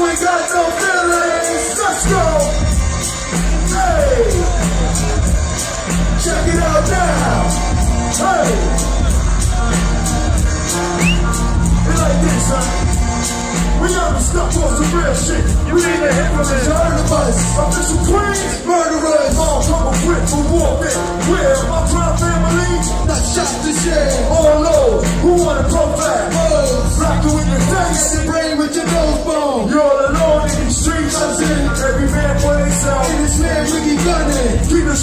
we got no feelings. Let's go. Hey. Check it out now. Hey. Like this, huh? We some real shit. Official queens, murderers. All trouble quit for warfare. Where my proud family? That's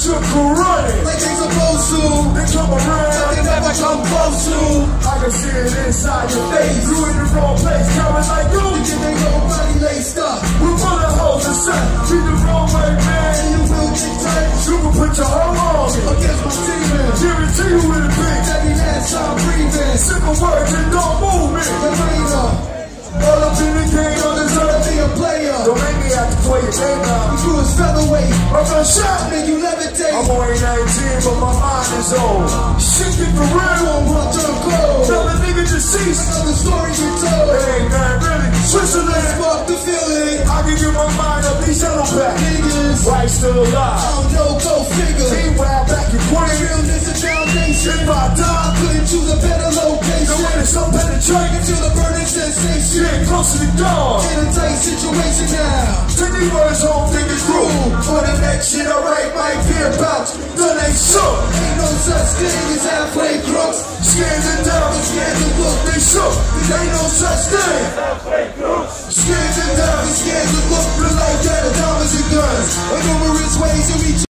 The shit running. Like they supposed to. They come around. they never come close to. I can see it inside your face. You in the wrong place. Coming like you. Thinking they nobody laced up. We bullet holes and set. Treat the wrong way, man. And you will get touched. You can put your whole arm. Against my demons. Guarantee you with a beat. Every last time breathing. Simple words and no movement. The rainer. All up in the game on this Trying to be a player. Don't make me have to play your game now. Featherweight. I'm gonna shot. Make you levitate. I'm only 19, but my mind is old. Shit get for real. One turn cold. Tell the nigga deceased. Another story you told. Ain't nothing really. Switzerland. Spark the feeling. I can get my mind up these yellow back. Niggas. Right still I alive. don't know, go figure. Meanwhile, back in 20 Realness and foundation. If I die, I couldn't choose a better the location. way is so penetrating. Until the burning sensation. Getting close to the dawn. In a tight situation now. Take these words home, For the next shit I write about you. Then they shook. Ain't no such thing as halfway crooks. Scans and down, Scared to look. they shook. There ain't no such thing.